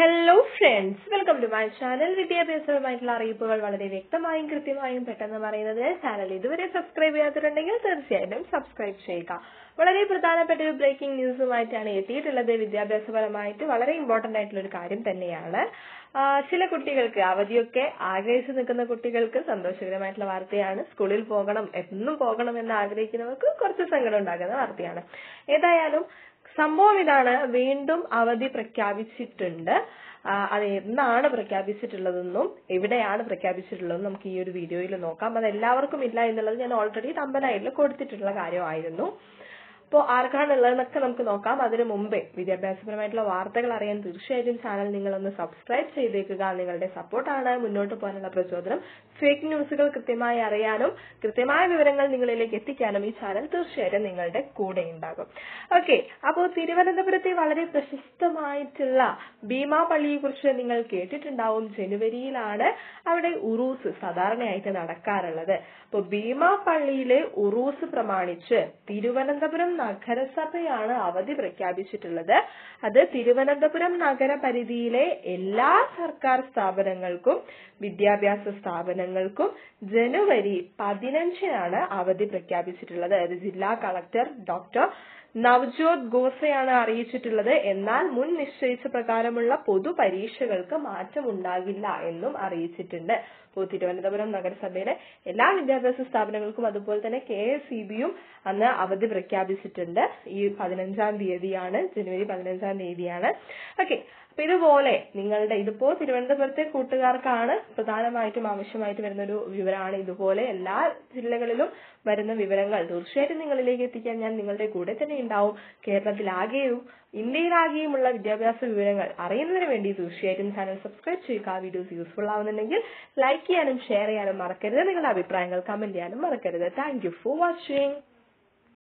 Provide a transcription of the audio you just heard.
Hello friends welcome to my channel വിദ്യാഭ്യാസപരമായിട്ടുള്ള അറിയിപ്പുകൾ വളരെ വ്യക്തമായും കൃത്യമായും പെട്ടെന്ന് പറയുന്നതിന് ചാനൽ ഇതുവരെ സബ്സ്ക്രൈബ് ചെയ്യാത്തിട്ടുണ്ടെങ്കിൽ തീർച്ചയായിട്ടും സബ്സ്ക്രൈബ് ചെയ്യുക. വളരെ പ്രധാനപ്പെട്ട ഒരു ബ്രേക്കിംഗ് ന്യൂസുമായിട്ടാണ് എത്തിയിട്ടുള്ളത്. വിദ്യാഭ്യാസപരമായിട്ട് വളരെ ഇമ്പോർട്ടന്റ് ആയിട്ടുള്ള ഒരു കാര്യം തന്നെയാണ്. ചില കുട്ടികൾക്ക് അവധിയൊക്കെ ആഗ്രഹിച്ചു നിൽക്കുന്ന കുട്ടികൾക്ക് സന്തോഷകരമായിട്ടുള്ള വാർത്തയാണ്. സ്കൂളിൽ പോകണം എന്നും പോകണം എന്ന് ആഗ്രഹിക്കുന്നവർക്ക് കുറച്ച് സങ്കടം ഉണ്ടാകുന്ന വാർത്തയാണ്. ഏതായാലും സംഭവം ഇതാണ്. വീണ്ടും അവധി പ്രഖ്യാപിച്ചിട്ടുണ്ട്. അത് എന്നാണ് പ്രഖ്യാപിച്ചിട്ടുള്ളതെന്നും എവിടെയാണ് പ്രഖ്യാപിച്ചിട്ടുള്ളതെന്നും നമുക്ക് ഈ ഒരു വീഡിയോയിൽ നോക്കാം. അത് എല്ലാവർക്കും ഇല്ല എന്നുള്ളത് ഞാൻ ഓൾറെഡി തമ്പനായിട്ട് കൊടുത്തിട്ടുള്ള കാര്യമായിരുന്നു. അപ്പോൾ ആർക്കാണ് ഉള്ളതെന്നൊക്കെ നമുക്ക് നോക്കാം. അതിനു മുമ്പേ വിദ്യാഭ്യാസപരമായിട്ടുള്ള വാർത്തകൾ അറിയാൻ തീർച്ചയായിട്ടും ചാനൽ നിങ്ങൾ ഒന്ന് സബ്സ്ക്രൈബ് ചെയ്തേക്കുക. നിങ്ങളുടെ സപ്പോർട്ടാണ് മുന്നോട്ട് പോകാനുള്ള പ്രചോദനം. ഫേക്ക് ന്യൂസുകൾ കൃത്യമായി അറിയാനും കൃത്യമായ വിവരങ്ങൾ നിങ്ങളിലേക്ക് എത്തിക്കാനും ഈ ചാനൽ തീർച്ചയായിട്ടും നിങ്ങളുടെ കൂടെ ഉണ്ടാകും. ഓക്കെ അപ്പോൾ തിരുവനന്തപുരത്തെ വളരെ പ്രശസ്തമായിട്ടുള്ള ഭീമാ പള്ളിയെ കുറിച്ച് നിങ്ങൾ കേട്ടിട്ടുണ്ടാവും. ജനുവരിയിലാണ് അവിടെ ഉറൂസ് സാധാരണയായിട്ട് നടക്കാറുള്ളത്. അപ്പോൾ ഭീമാ പള്ളിയിലെ ഉറൂസ് പ്രമാണിച്ച് തിരുവനന്തപുരം നഗരസഭയാണ് അവധി പ്രഖ്യാപിച്ചിട്ടുള്ളത്. അത് തിരുവനന്തപുരം നഗരപരിധിയിലെ എല്ലാ സർക്കാർ സ്ഥാപനങ്ങൾക്കും വിദ്യാഭ്യാസ സ്ഥാപനങ്ങൾക്കും ജനുവരി പതിനഞ്ചിനാണ് അവധി പ്രഖ്യാപിച്ചിട്ടുള്ളത്. അത് ജില്ലാ കളക്ടർ ഡോക്ടർ നവ്ജോത് ഗോസയാണ് അറിയിച്ചിട്ടുള്ളത്. എന്നാൽ മുൻ നിശ്ചയിച്ച പ്രകാരമുള്ള പൊതു പരീക്ഷകൾക്ക് മാറ്റമുണ്ടാകില്ല എന്നും അറിയിച്ചിട്ടുണ്ട്. അപ്പോൾ തിരുവനന്തപുരം നഗരസഭയിലെ എല്ലാ വിദ്യാഭ്യാസ സ്ഥാപനങ്ങൾക്കും അതുപോലെ തന്നെ കെ എസ് ഇ ബിയും അന്ന് അവധി പ്രഖ്യാപിച്ചിട്ടുണ്ട്. ഈ പതിനഞ്ചാം തീയതിയാണ് ജനുവരി പതിനഞ്ചാം തീയതിയാണ്. ഓക്കെ അപ്പൊ ഇതുപോലെ നിങ്ങളുടെ ഇതിപ്പോ തിരുവനന്തപുരത്തെ കൂട്ടുകാർക്കാണ് പ്രധാനമായിട്ടും ആവശ്യമായിട്ട് വരുന്ന ഒരു വിവരമാണ് ഇതുപോലെ എല്ലാ ജില്ലകളിലും വരുന്ന വിവരങ്ങൾ. തീർച്ചയായിട്ടും നിങ്ങളിലേക്ക് എത്തിക്കാൻ ഞാൻ നിങ്ങളുടെ കൂടെ തന്നെ ഉണ്ടാവും. കേരളത്തിലാകെയും ഇന്ത്യയിലാകെയുമുള്ള വിദ്യാഭ്യാസ വിവരങ്ങൾ അറിയുന്നതിന് വേണ്ടി തീർച്ചയായിട്ടും ചാനൽ സബ്സ്ക്രൈബ് ചെയ്യുക. വീഡിയോസ് യൂസ്ഫുൾ ആവുന്നുണ്ടെങ്കിൽ ലൈക്ക് ചെയ്യാനും ഷെയർ ചെയ്യാനും മറക്കരുത്. നിങ്ങളുടെ അഭിപ്രായങ്ങൾ കമന്റ് ചെയ്യാനും മറക്കരുത്. Thank for watching